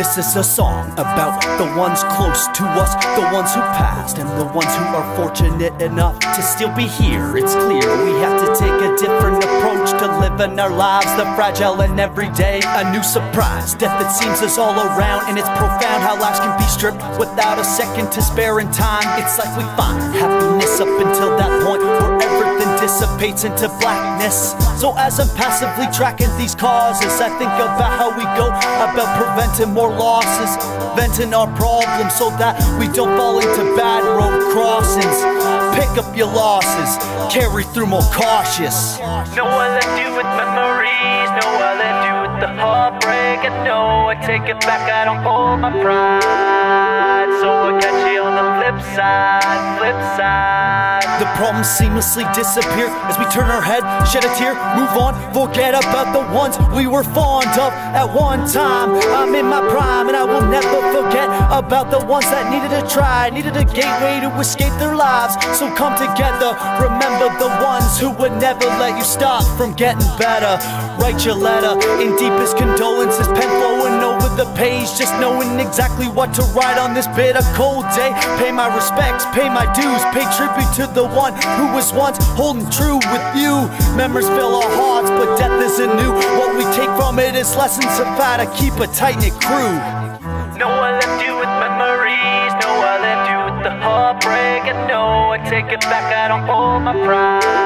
This is a song about the ones close to us, the ones who passed, and the ones who are fortunate enough to still be here. It's clear we have to take a different approach to living our lives, the fragile and everyday. A new surprise, death that seems is all around, and it's profound how lives can be stripped without a second to spare in time. It's like we find happiness up until that point dissipates into blackness. So as I'm passively tracking these causes, I think about how we go about preventing more losses, venting our problems so that we don't fall into bad road crossings. Pick up your losses, carry through more cautious. Know what I do with memories, know what I do with the heartbreak. I know I take it back, I don't hold my pride. So I got you on the flip side, flip side. The problems seamlessly disappear as we turn our head, shed a tear, move on, forget about the ones we were fond of at one time. I'm in my prime and I will never forget about the ones that needed a try, needed a gateway to escape their lives. So come together, remember the ones who would never let you stop from getting better. Write your letter in deepest condolences, pen the page, just knowing exactly what to write on this bitter cold day. Eh? Pay my respects, pay my dues, pay tribute to the one who was once holding true with you. Memories fill our hearts, but death isn't new. What we take from it is lessons of how to keep a tight knit crew. No, I do with memories, No, I do with the heartbreak. I know I take it back, I don't hold my pride.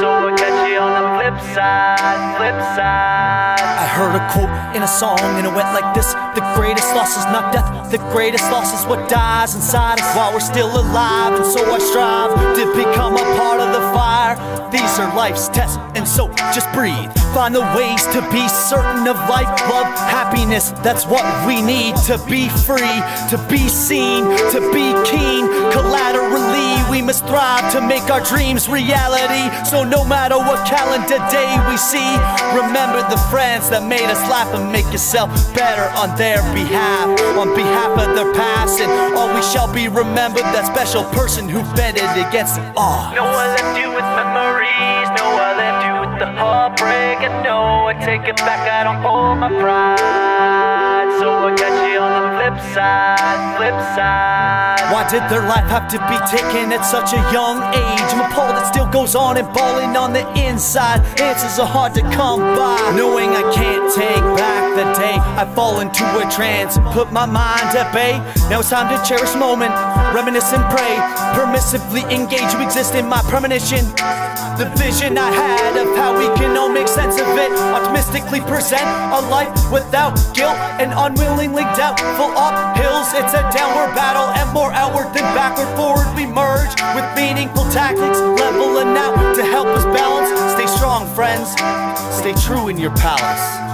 So I got you on the flip side, flip side. I heard a quote in a song and it went like this The greatest loss is not death, the greatest loss is what dies inside us while we're still alive. And so I strive to become a part of the fire. These are life's tests, and so just breathe. Find the ways to be certain of life, love, happiness. That's what we need to be free, to be seen, to be keen. Collaterally, thrive to make our dreams reality. So no matter what calendar day we see, remember the friends that made us laugh and make yourself better on their behalf, on behalf of their past. And all we shall be remembered, that special person who betted against all. What I do with memories, what I do with the heartbreak. I know I take it back, I don't hold my pride. So I got you on the flip side, flip side. Why did their life have to be taken at such a young age? I'm appalled it still goes on and balling on the inside. Answers are hard to come by. Knowing I can't take back the day I fall into a trance and put my mind at bay. Now it's time to cherish moment, reminisce and pray. Permissively engage to exist in my premonition. The vision I had of how we can all make sense of it. Optimistically present a life without guilt and unwillingly doubtful up hills. It's a downward battle and more outward than backward. Forward we merge with meaningful tactics, leveling out to help us balance. Stay strong, friends. Stay true in your palace.